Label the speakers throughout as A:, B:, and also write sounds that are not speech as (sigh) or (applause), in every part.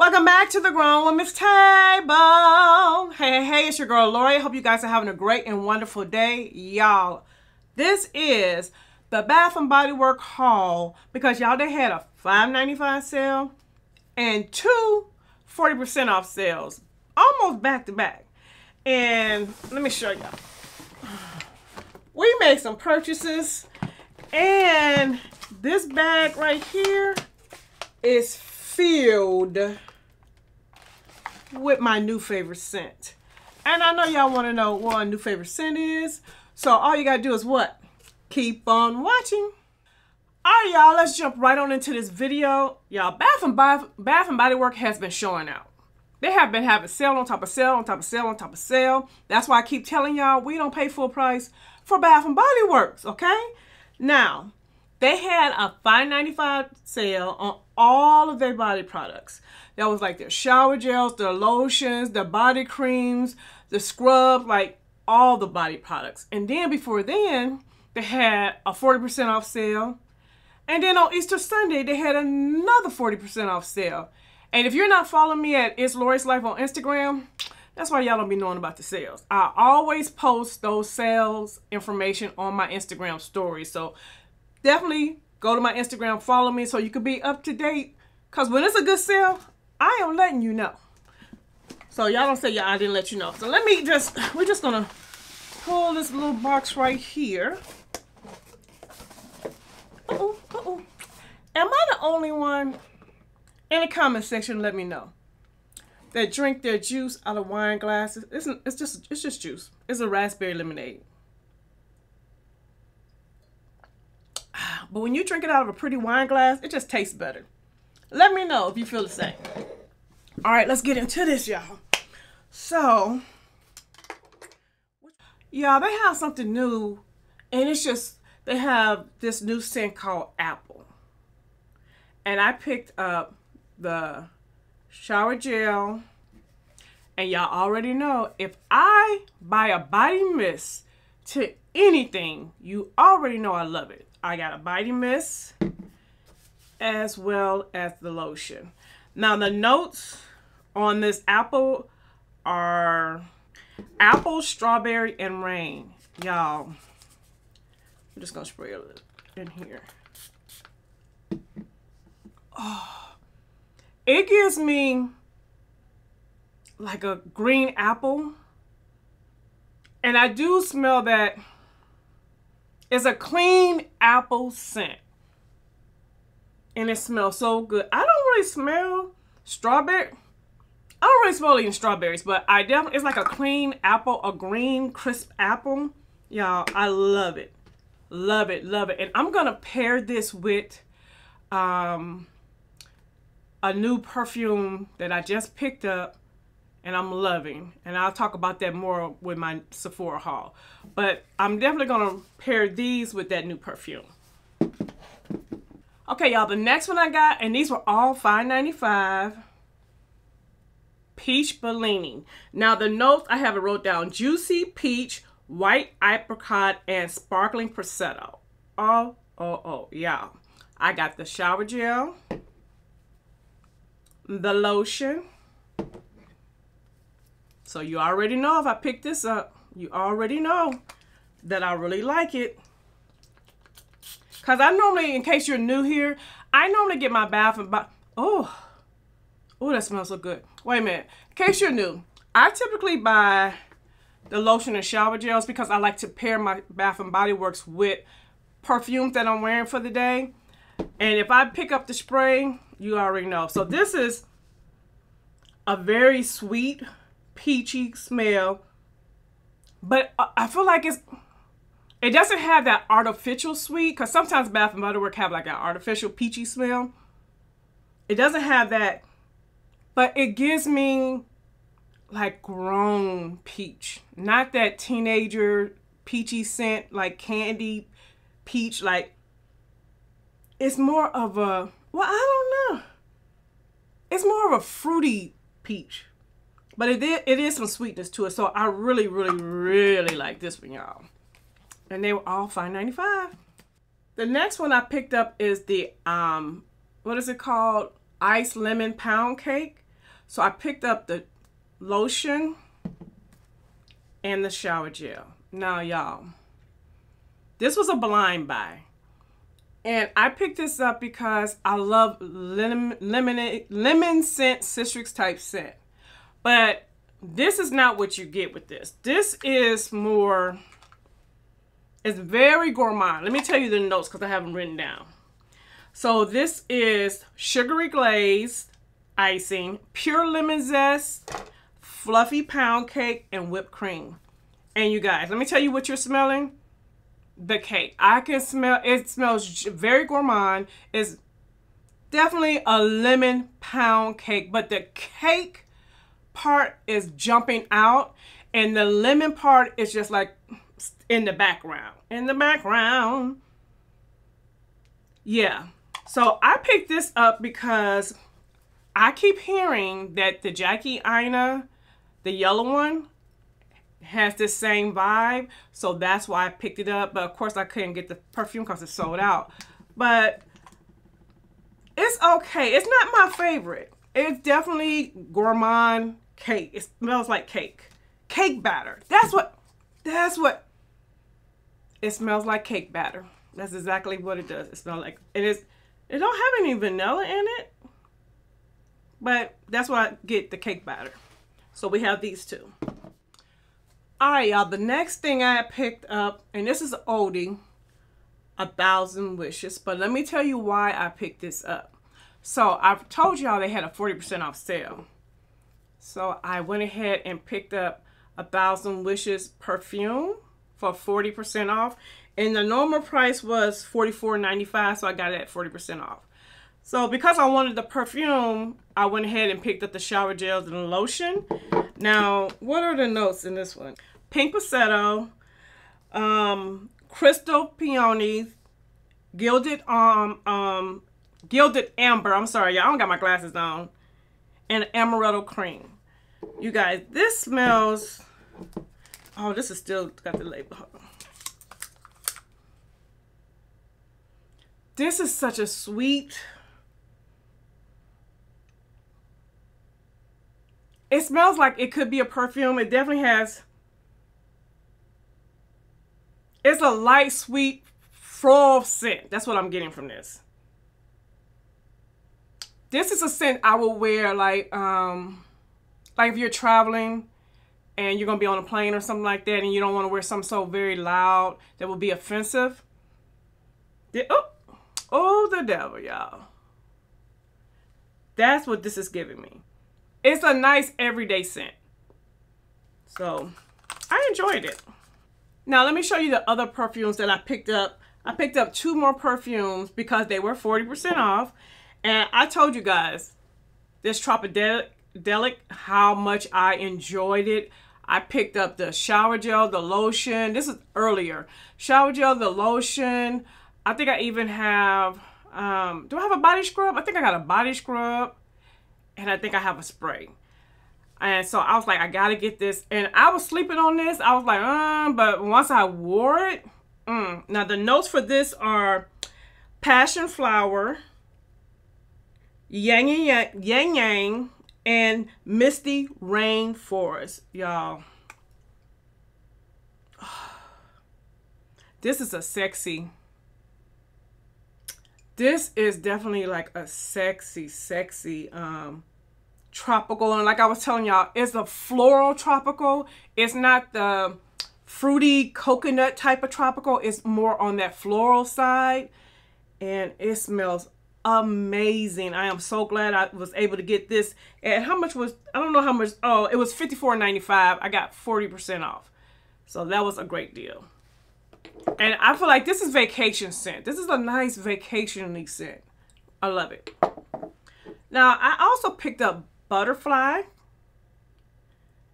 A: Welcome back to the Grown Women's Table. Hey, hey, it's your girl Lori. Hope you guys are having a great and wonderful day. Y'all, this is the Bath and Body Work haul because y'all, they had a $5.95 sale and two 40% off sales, almost back to back. And let me show y'all. We made some purchases and this bag right here is filled with my new favorite scent. And I know y'all want to know what my new favorite scent is. So all you got to do is what? Keep on watching. All right, y'all, let's jump right on into this video. Y'all, Bath and, Body, Bath and Body Work has been showing out. They have been having sale on top of sale on top of sale on top of sale. That's why I keep telling y'all we don't pay full price for Bath and Body Works, okay? Now, they had a $5.95 sale on all of their body products. That was like their shower gels, their lotions, their body creams, the scrub, like all the body products. And then before then, they had a 40% off sale. And then on Easter Sunday, they had another 40% off sale. And if you're not following me at It's Lori's Life on Instagram, that's why y'all don't be knowing about the sales. I always post those sales information on my Instagram story. So definitely go to my Instagram, follow me so you can be up to date. Because when it's a good sale, I am letting you know. So y'all don't say, yeah, I didn't let you know. So let me just, we're just to pull this little box right here. Uh-oh, uh-oh. Am I the only one? In the comment section, let me know. That drink their juice out of wine glasses. It's, it's just it's just juice. It's a raspberry lemonade. Ah, but when you drink it out of a pretty wine glass, it just tastes better. Let me know if you feel the same. All right, let's get into this, y'all. So, y'all, they have something new, and it's just, they have this new scent called Apple. And I picked up the shower gel, and y'all already know, if I buy a body mist to anything, you already know I love it. I got a body mist as well as the lotion. Now the notes on this apple are apple, strawberry, and rain. Y'all, I'm just gonna spray it in here. Oh, it gives me like a green apple. And I do smell that it's a clean apple scent. And it smells so good. I don't really smell strawberry. I don't really smell even strawberries, but I definitely, it's like a clean apple, a green, crisp apple. Y'all, I love it. Love it, love it. And I'm going to pair this with um, a new perfume that I just picked up and I'm loving. And I'll talk about that more with my Sephora haul. But I'm definitely going to pair these with that new perfume. Okay, y'all, the next one I got, and these were all $5.95. Peach Bellini. Now, the notes I have it wrote down. Juicy peach, white apricot, and sparkling prosecco. Oh, oh, oh, y'all. I got the shower gel, the lotion, so you already know if I pick this up, you already know that I really like it. Because I normally, in case you're new here, I normally get my bath and body. Oh, oh, that smells so good. Wait a minute. In case you're new, I typically buy the lotion and shower gels because I like to pair my Bath and Body Works with perfumes that I'm wearing for the day. And if I pick up the spray, you already know. So this is a very sweet peachy smell. But I feel like it's it doesn't have that artificial sweet because sometimes Bath and Body Works have like an artificial peachy smell. It doesn't have that, but it gives me like grown peach, not that teenager peachy scent like candy peach. Like it's more of a well, I don't know. It's more of a fruity peach. But it is, it is some sweetness to it. So I really, really, really like this one, y'all. And they were all $5.95. The next one I picked up is the, um, what is it called? Ice Lemon Pound Cake. So I picked up the lotion and the shower gel. Now, y'all, this was a blind buy. And I picked this up because I love lemon, lemon, lemon scent, citrus type scent. But this is not what you get with this. This is more, it's very gourmand. Let me tell you the notes because I have them written down. So this is sugary glazed icing, pure lemon zest, fluffy pound cake, and whipped cream. And you guys, let me tell you what you're smelling. The cake. I can smell, it smells very gourmand. It's definitely a lemon pound cake, but the cake part is jumping out and the lemon part is just like in the background. In the background. Yeah. So I picked this up because I keep hearing that the Jackie Aina, the yellow one, has this same vibe. So that's why I picked it up. But of course I couldn't get the perfume because it's sold out. But it's okay. It's not my favorite. It's definitely gourmand cake. It smells like cake. Cake batter. That's what, that's what, it smells like cake batter. That's exactly what it does. It smells like, it is, it don't have any vanilla in it. But that's what I get the cake batter. So we have these two. All right, y'all. The next thing I picked up, and this is oldie, A Thousand Wishes. But let me tell you why I picked this up. So I've told y'all they had a 40% off sale. So I went ahead and picked up A Thousand Wishes perfume for 40% off. And the normal price was $44.95, so I got it at 40% off. So because I wanted the perfume, I went ahead and picked up the shower gels and lotion. Now, what are the notes in this one? Pink Prosecco, um, Crystal Peony, Gilded um um Gilded Amber. I'm sorry, y'all. I don't got my glasses on. And Amaretto Cream. You guys, this smells. Oh, this is still got the label. This is such a sweet It smells like it could be a perfume. It definitely has. It's a light, sweet, floral scent. That's what I'm getting from this. This is a scent I will wear like, um, like if you're traveling and you're going to be on a plane or something like that and you don't want to wear something so very loud that will be offensive. Oh, oh, the devil, y'all. That's what this is giving me. It's a nice everyday scent. So I enjoyed it. Now let me show you the other perfumes that I picked up. I picked up two more perfumes because they were 40% off. And I told you guys, this Tropidelic, how much I enjoyed it. I picked up the shower gel, the lotion. This is earlier. Shower gel, the lotion. I think I even have, um, do I have a body scrub? I think I got a body scrub and I think I have a spray. And so I was like, I gotta get this. And I was sleeping on this. I was like, um, but once I wore it, mm. now the notes for this are passion flower, ylang ylang, ylang ylang, and misty rainforest, y'all. (sighs) This is a sexy this is definitely like a sexy, sexy um, tropical. And like I was telling y'all, it's a floral tropical. It's not the fruity coconut type of tropical. It's more on that floral side. And it smells amazing. I am so glad I was able to get this. And how much was, I don't know how much, oh, it was $54.95. I got 40% off. So that was a great deal. And I feel like this is vacation scent. This is a nice vacation scent. I love it. Now, I also picked up Butterfly.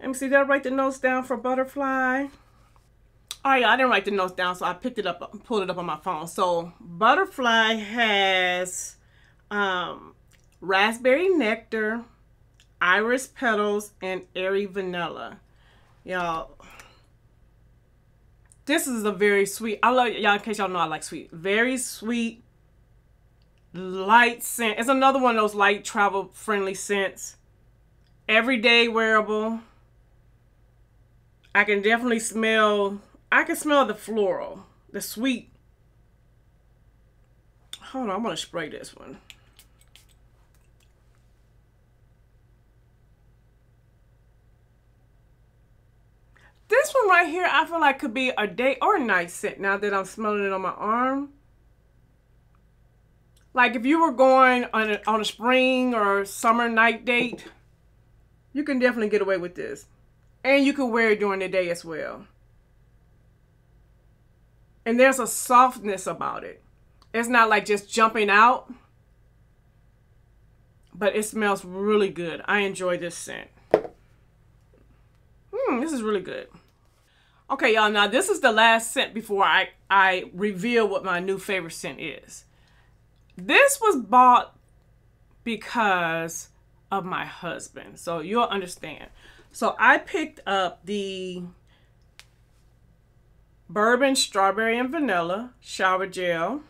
A: Let me see, did I write the notes down for Butterfly? Oh yeah, I didn't write the notes down, so I picked it up, pulled it up on my phone. So Butterfly has um, raspberry nectar, iris petals, and airy vanilla. Y'all, this is a very sweet. I love y'all in case y'all know I like sweet. Very sweet, light scent. It's another one of those light travel friendly scents. everyday wearable. I can definitely smell, I can smell the floral, the sweet. Hold on, I'm gonna spray this one. This one right here, I feel like could be a day or night scent now that I'm smelling it on my arm. Like if you were going on a, on a spring or summer night date, you can definitely get away with this. And you can wear it during the day as well. And there's a softness about it. It's not like just jumping out. But it smells really good. I enjoy this scent. Hmm, this is really good. Okay, y'all, now this is the last scent before I, I reveal what my new favorite scent is. This was bought because of my husband. So you'll understand. So I picked up the bourbon strawberry and vanilla shower gel.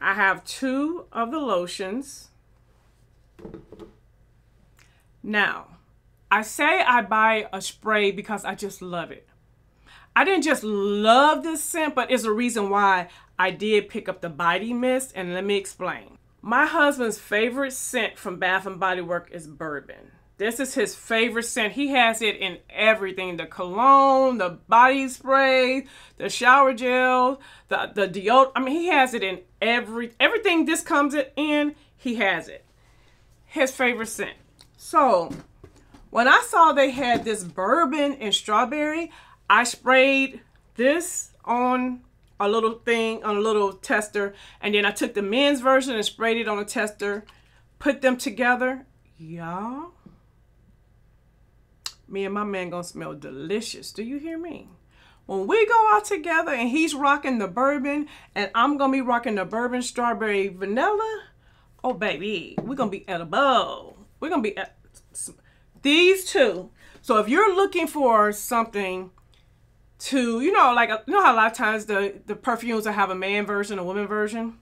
A: I have two of the lotions. Now, I say I buy a spray because I just love it. I didn't just love this scent, but it's a reason why I did pick up the body mist, and let me explain. My husband's favorite scent from Bath and Body Works is bourbon. This is his favorite scent. He has it in everything. The cologne, the body spray, the shower gel, the, the deodorant. I mean, he has it in every, everything this comes in, he has it. His favorite scent. So, when I saw they had this bourbon and strawberry, I sprayed this on a little thing on a little tester and then I took the men's version and sprayed it on a tester put them together y'all me and my man gonna smell delicious. Do you hear me? When we go out together and he's rocking the bourbon and I'm gonna be rocking the bourbon strawberry vanilla oh baby we're gonna be at a edible we're gonna be at these two. So if you're looking for something to you know like you know how a lot of times the the perfumes will have a man version a woman version?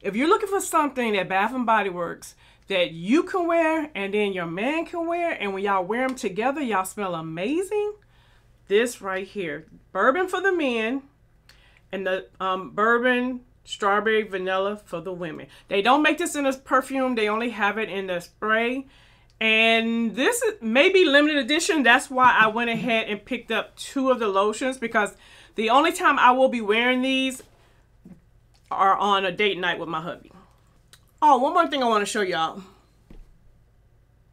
A: If you're looking for something that bath and body works that you can wear and then your man can wear. And when y'all wear them together y'all smell amazing. This right here bourbon for the men and the um, bourbon strawberry vanilla for the women. They don't make this in a perfume. They only have it in the spray. And this is maybe limited edition. That's why I went ahead and picked up two of the lotions because the only time I will be wearing these are on a date night with my hubby. Oh, one more thing I want to show y'all.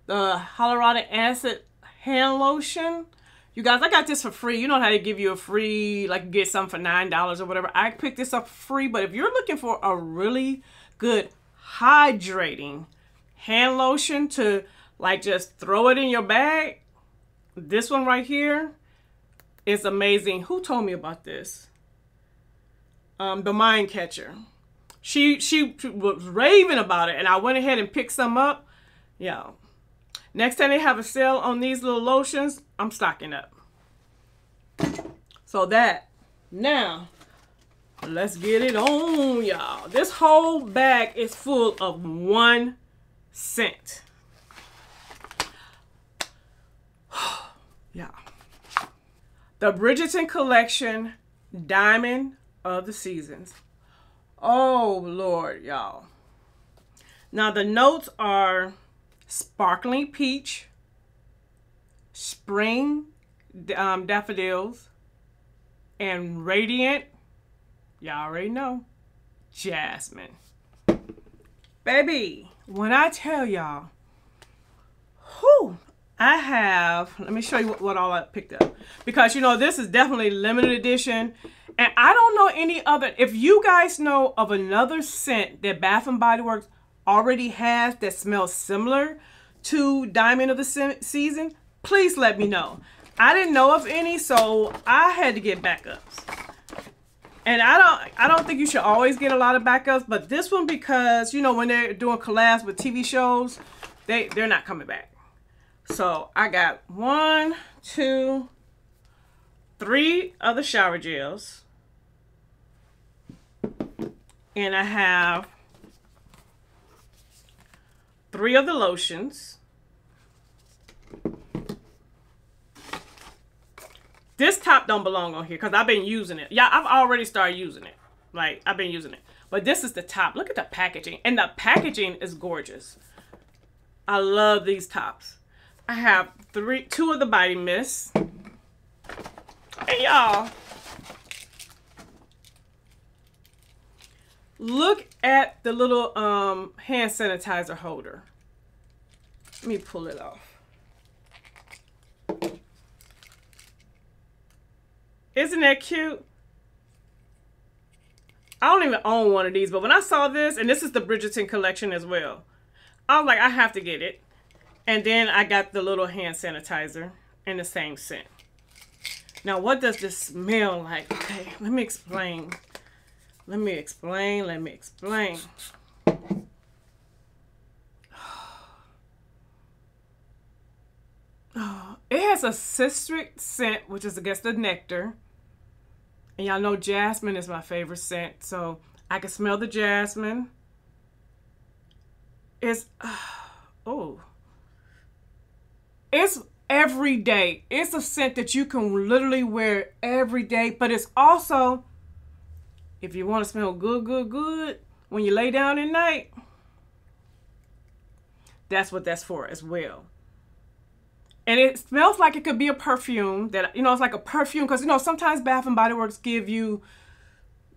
A: The hyaluronic acid hand lotion. You guys, I got this for free. You know how they give you a free, like get something for $9 or whatever. I picked this up free, but if you're looking for a really good hydrating hand lotion to like just throw it in your bag. This one right here is amazing. Who told me about this? Um, the Mind Catcher. She she was raving about it, and I went ahead and picked some up. Yeah. Next time they have a sale on these little lotions, I'm stocking up. So that now let's get it on, y'all. This whole bag is full of one scent. (sighs) Yeah. The Bridgerton Collection Diamond of the Seasons. Oh, Lord, y'all. Now, the notes are sparkling peach, spring um, daffodils, and radiant, y'all already know, jasmine. Baby, when I tell y'all, whew, I have, let me show you what, what, all I picked up. Because, you know, this is definitely limited edition. And I don't know any other, if you guys know of another scent that Bath & Body Works already has that smells similar to Diamond of the se Season, please let me know. I didn't know of any, so I had to get backups. And I don't I don't think you should always get a lot of backups, but this one because, you know, when they're doing collabs with TV shows, they, they're not coming back. So I got one, two, three of the shower gels. And I have three of the lotions. This top don't belong on here because I've been using it. Yeah, I've already started using it. Like, I've been using it. But this is the top. Look at the packaging. And the packaging is gorgeous. I love these tops. I have three, two of the body mist. Hey, y'all. Look at the little um, hand sanitizer holder. Let me pull it off. Isn't that cute? I don't even own one of these, but when I saw this, and this is the Bridgerton collection as well, I was like, I have to get it. And then I got the little hand sanitizer in the same scent. Now, what does this smell like? Okay, let me explain. Let me explain. Let me explain. it has a citric scent, which is, guess, the nectar. And y'all know jasmine is my favorite scent. So I can smell the jasmine. It's, (sighs) oh. It's every day. It's a scent that you can literally wear every day. But it's also, if you want to smell good, good, good, when you lay down at night, that's what that's for as well. And it smells like it could be a perfume that you know it's like a perfume because you know sometimes bath and body works give you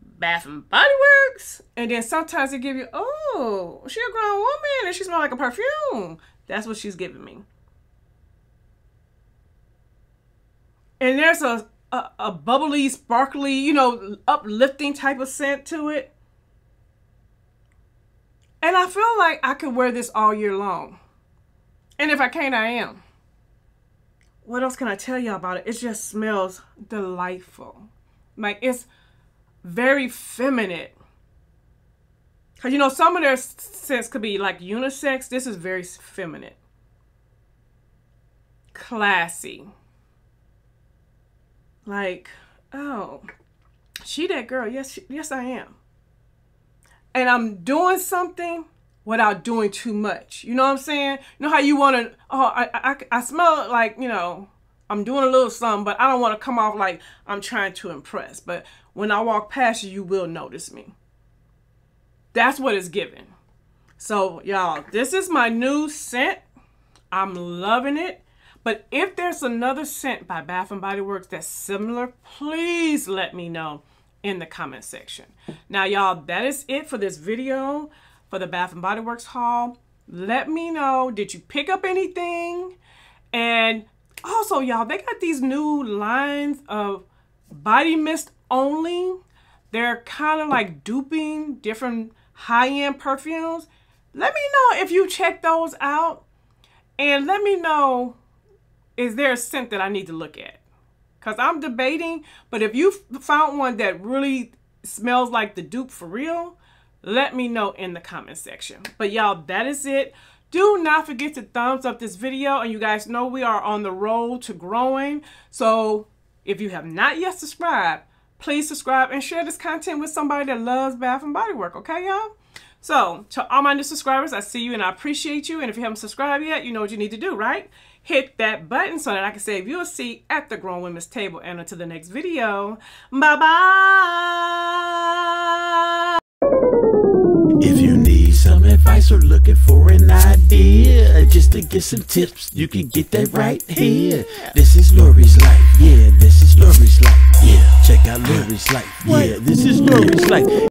A: bath and body works and then sometimes they give you oh she a grown woman and she smells like a perfume. That's what she's giving me. And there's a, a, a bubbly sparkly you know uplifting type of scent to it and i feel like i could wear this all year long and if i can't i am what else can I tell y'all about it? It just smells delightful. Like it's very feminine. Cause you know some of their scents could be like unisex. This is very feminine. Classy. Like, oh, she that girl. Yes, she, yes I am. And I'm doing something without doing too much. You know what I'm saying? You know how you want to, oh, I, I, I smell like, you know, I'm doing a little something, but I don't want to come off like I'm trying to impress. But when I walk past you, you will notice me. That's what it's giving. So, y'all, this is my new scent. I'm loving it. But if there's another scent by Bath & Body Works that's similar, please let me know in the comment section. Now, y'all, that is it for this video for the Bath and Body Works haul. Let me know, did you pick up anything? And also, y'all, they got these new lines of body mist only. They're kind of like duping different high-end perfumes. Let me know if you check those out. And let me know, is there a scent that I need to look at? Because I'm debating, but if you found one that really smells like the dupe for real, let me know in the comment section. But y'all, that is it. Do not forget to thumbs up this video. And you guys know we are on the road to growing. So if you have not yet subscribed, please subscribe and share this content with somebody that loves Bath and Body Work. Okay, y'all? So to all my new subscribers, I see you and I appreciate you. And if you haven't subscribed yet, you know what you need to do, right? Hit that button so that I can save you a seat at the Grown Women's Table. And until the next video, bye-bye.
B: If you need some advice or looking for an idea, just to get some tips, you can get that right here. This is Lori's life, yeah. This is Lori's life, yeah. Check out Lori's life, yeah. This is Lori's life.